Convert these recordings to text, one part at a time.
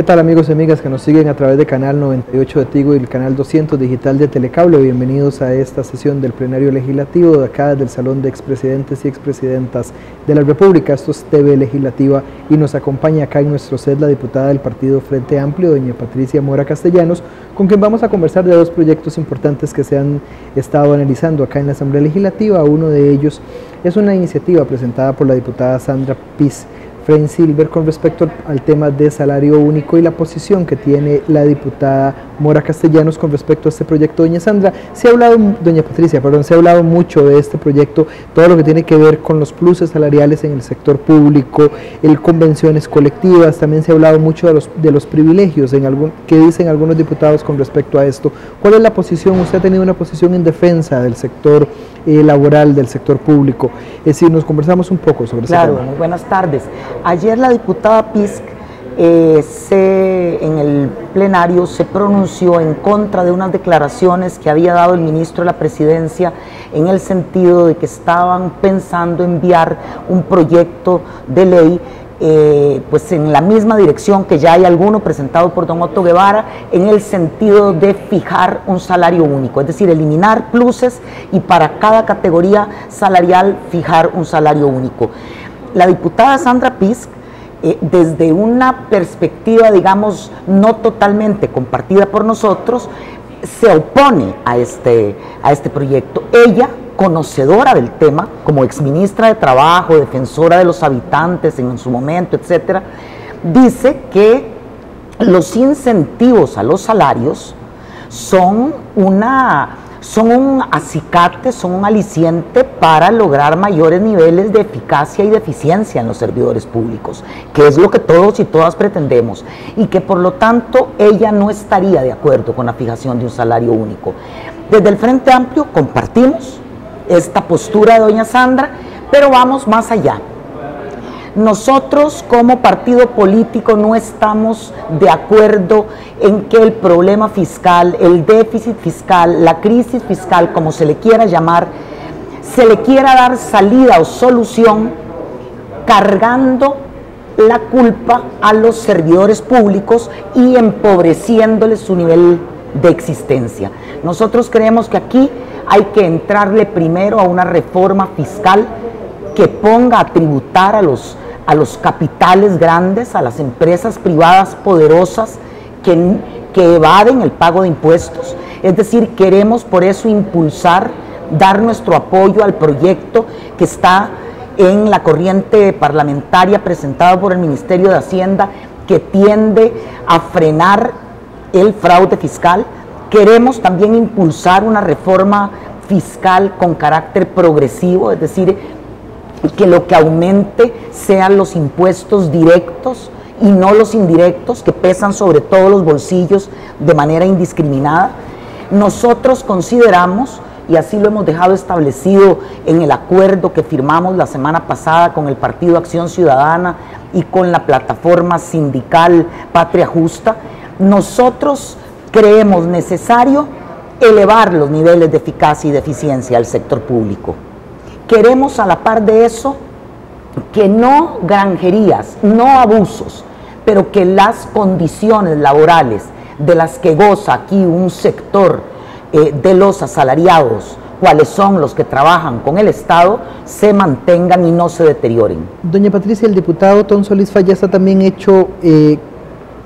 ¿Qué tal amigos y amigas que nos siguen a través de Canal 98 de Tigo y el Canal 200 Digital de Telecable? Bienvenidos a esta sesión del plenario legislativo de acá del Salón de Expresidentes y Expresidentas de la República. Esto es TV Legislativa y nos acompaña acá en nuestro set la diputada del Partido Frente Amplio, doña Patricia Mora Castellanos, con quien vamos a conversar de dos proyectos importantes que se han estado analizando acá en la Asamblea Legislativa. Uno de ellos es una iniciativa presentada por la diputada Sandra Piz Fren Silver con respecto al tema de salario único y la posición que tiene la diputada Mora Castellanos con respecto a este proyecto. Doña Sandra, se ha hablado, doña Patricia, perdón, se ha hablado mucho de este proyecto, todo lo que tiene que ver con los pluses salariales en el sector público, el convenciones colectivas, también se ha hablado mucho de los, de los privilegios en algún, que dicen algunos diputados con respecto a esto. ¿Cuál es la posición? Usted ha tenido una posición en defensa del sector eh, laboral, del sector público. Es decir, nos conversamos un poco sobre eso. Claro, muy buenas tardes. Ayer la diputada Pisk eh, se, en el plenario se pronunció en contra de unas declaraciones que había dado el ministro de la Presidencia en el sentido de que estaban pensando enviar un proyecto de ley eh, pues en la misma dirección que ya hay alguno presentado por don Otto Guevara, en el sentido de fijar un salario único, es decir, eliminar pluses y para cada categoría salarial fijar un salario único. La diputada Sandra Pisk eh, desde una perspectiva, digamos, no totalmente compartida por nosotros, se opone a este, a este proyecto. Ella, conocedora del tema, como exministra de Trabajo, defensora de los habitantes en su momento, etcétera, dice que los incentivos a los salarios son una son un acicate, son un aliciente para lograr mayores niveles de eficacia y de eficiencia en los servidores públicos, que es lo que todos y todas pretendemos, y que por lo tanto ella no estaría de acuerdo con la fijación de un salario único. Desde el Frente Amplio compartimos esta postura de doña Sandra, pero vamos más allá. Nosotros como partido político no estamos de acuerdo en que el problema fiscal, el déficit fiscal, la crisis fiscal, como se le quiera llamar, se le quiera dar salida o solución cargando la culpa a los servidores públicos y empobreciéndoles su nivel de existencia. Nosotros creemos que aquí hay que entrarle primero a una reforma fiscal que ponga a tributar a los, a los capitales grandes, a las empresas privadas poderosas que, evaden el pago de impuestos. Es decir, queremos por eso impulsar, dar nuestro apoyo al proyecto que está en la corriente parlamentaria presentada por el Ministerio de Hacienda que tiende a frenar el fraude fiscal. Queremos también impulsar una reforma fiscal con carácter progresivo, es decir, que lo que aumente sean los impuestos directos y no los indirectos que pesan sobre todos los bolsillos de manera indiscriminada. Nosotros consideramos, y así lo hemos dejado establecido en el acuerdo que firmamos la semana pasada con el Partido Acción Ciudadana y con la plataforma sindical Patria Justa, nosotros creemos necesario elevar los niveles de eficacia y de eficiencia del sector público. Queremos a la par de eso que no granjerías, no abusos, pero que las condiciones laborales de las que goza aquí un sector eh, de los asalariados, cuáles son los que trabajan con el Estado, se mantengan y no se deterioren. Doña Patricia, el diputado Tom Solís Falleza también hecho eh,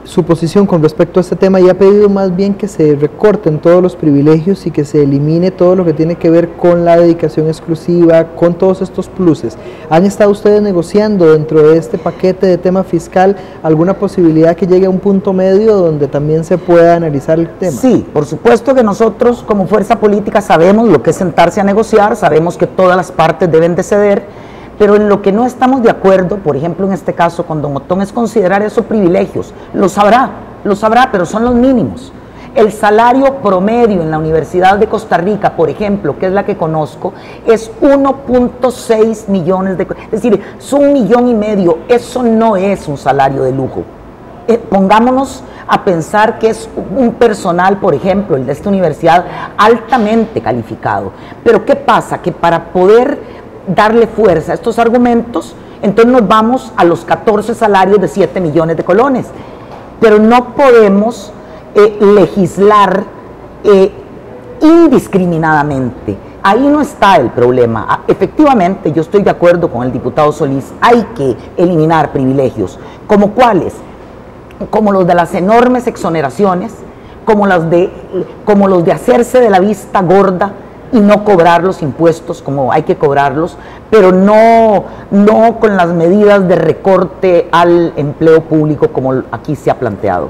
su posición con respecto a este tema y ha pedido más bien que se recorten todos los privilegios y que se elimine todo lo que tiene que ver con la dedicación exclusiva, con todos estos pluses. ¿Han estado ustedes negociando dentro de este paquete de tema fiscal alguna posibilidad que llegue a un punto medio donde también se pueda analizar el tema? Sí, por supuesto que nosotros como fuerza política sabemos lo que es sentarse a negociar, sabemos que todas las partes deben de ceder pero en lo que no estamos de acuerdo, por ejemplo en este caso con Don Otón, es considerar esos privilegios. Lo sabrá, lo sabrá, pero son los mínimos. El salario promedio en la Universidad de Costa Rica, por ejemplo, que es la que conozco, es 1.6 millones de... Es decir, es un millón y medio. Eso no es un salario de lujo. Eh, pongámonos a pensar que es un personal, por ejemplo, el de esta universidad, altamente calificado. Pero ¿qué pasa? Que para poder darle fuerza a estos argumentos, entonces nos vamos a los 14 salarios de 7 millones de colones. pero no podemos eh, legislar eh, indiscriminadamente. Ahí no está el problema. Ah, efectivamente, yo estoy de acuerdo con el diputado Solís, hay que eliminar privilegios. ¿Como cuáles? Como los de las enormes exoneraciones, como los de, como los de hacerse de la vista gorda y no cobrar los impuestos como hay que cobrarlos, pero no, no con las medidas de recorte al empleo público como aquí se ha planteado.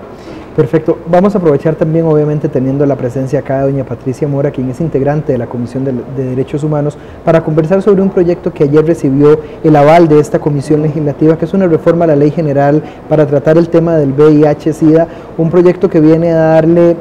Perfecto. Vamos a aprovechar también, obviamente, teniendo la presencia acá de doña Patricia Mora, quien es integrante de la Comisión de, Derechos Humanos, para conversar sobre un proyecto que ayer recibió el aval de esta comisión legislativa, que es una reforma a la ley general para tratar el tema del VIH-Sida, un proyecto que viene a darle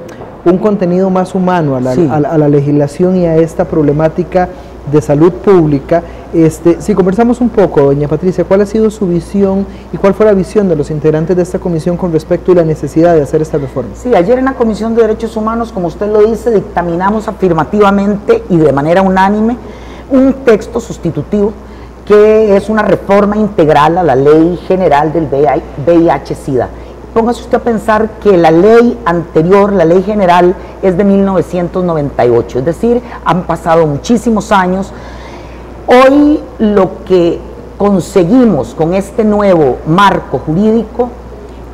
un contenido más humano a la, legislación y a esta problemática de salud pública. Este, si conversamos un poco, doña Patricia, ¿cuál ha sido su visión y cuál fue la visión de los integrantes de esta comisión con respecto a la necesidad de hacer esta reforma? Sí, ayer en la Comisión de Derechos Humanos, como usted lo dice, dictaminamos afirmativamente y de manera unánime un texto sustitutivo que es una reforma integral a la Ley General del VIH-Sida Póngase usted a pensar que la ley anterior, la ley general, es de 1998, es decir, han pasado muchísimos años. Hoy lo que conseguimos con este nuevo marco jurídico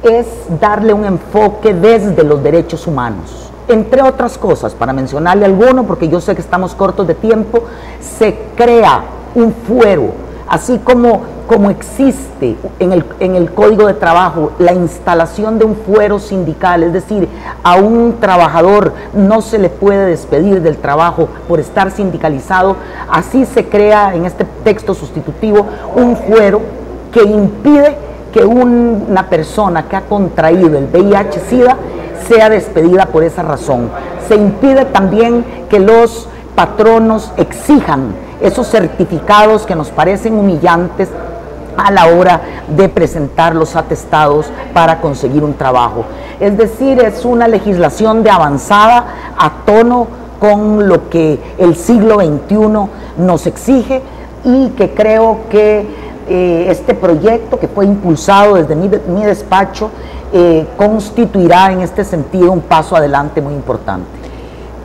es darle un enfoque desde los derechos humanos. Entre otras cosas, para mencionarle alguno, porque yo sé que estamos cortos de tiempo, se crea un fuero, así como como existe en el, en el, Código de Trabajo la instalación de un fuero sindical, es decir, a un trabajador no se le puede despedir del trabajo por estar sindicalizado, así se crea en este texto sustitutivo un fuero que impide que una persona que ha contraído el VIH-Sida sea despedida por esa razón. Se impide también que los patronos exijan esos certificados que nos parecen humillantes a la hora de presentar los atestados para conseguir un trabajo. Es decir, es una legislación de avanzada a tono con lo que el siglo XXI nos exige y que creo que eh, este proyecto que fue impulsado desde mi, despacho eh, constituirá en este sentido un paso adelante muy importante.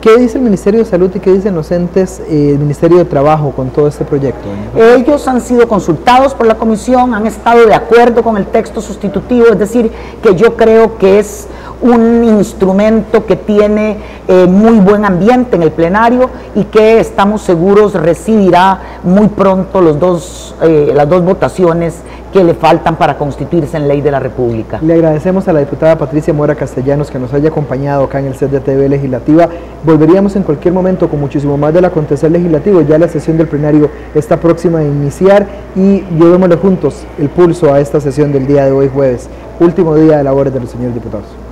¿Qué dice el Ministerio de Salud y qué dicen los entes, eh, el Ministerio de Trabajo con todo este proyecto? Ellos han sido consultados por la comisión, han estado de acuerdo con el texto sustitutivo, es decir, que yo creo que es un instrumento que tiene eh, muy buen ambiente en el plenario y que estamos seguros recibirá muy pronto los dos, eh, las dos votaciones que le faltan para constituirse en ley de la República. Le agradecemos a la diputada Patricia Mora Castellanos que nos haya acompañado acá en el set de TV Legislativa. Volveríamos en cualquier momento con muchísimo más del acontecer legislativo. Ya la sesión del plenario está próxima a iniciar y llevémosle juntos el pulso a esta sesión del día de hoy jueves, último día de labores de los señores diputados.